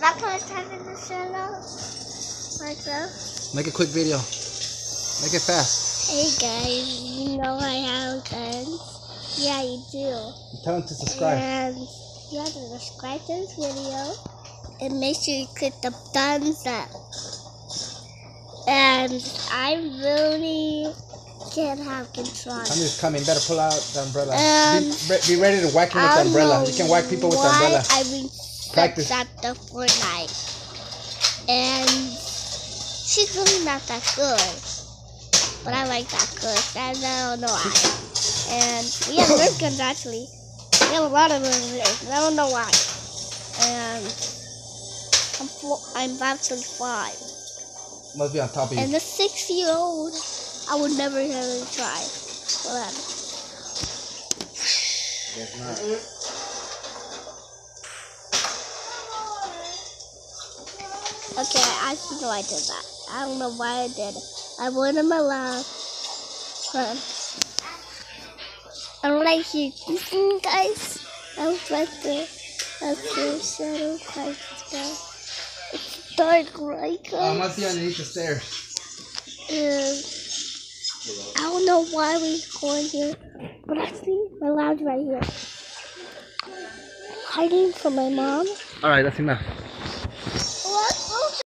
Not gonna type in the channel. So. Make a quick video. Make it fast. Hey guys, you know I have guns. Yeah, you do. Tell them to subscribe. And you have to subscribe to this video. And make sure you click the thumbs up. And I really can't have control. I'm just coming. Better pull out the umbrella. Um, be, be ready to whack him with the umbrella. You can whack people with the umbrella. I mean, Practice. at the Fortnite. And she's really not that good. But I like that good. I don't know why. And we have Nerf guns actually. We have a lot of and I don't know why. And I'm I'm actually five. Must be on top of you. And the six year old, I would never ever try. Whatever. Guess not. Okay, I actually know I did that. I don't know why I did it. I wouldn't allow. But I don't like you. Listen, guys. I was like the that's the shadow Christ guys. It's dark, right, Oh, guys? must be underneath the stairs. And I don't know why we're going here, but I see my lounge right here. Hiding from my mom. All right, that's enough.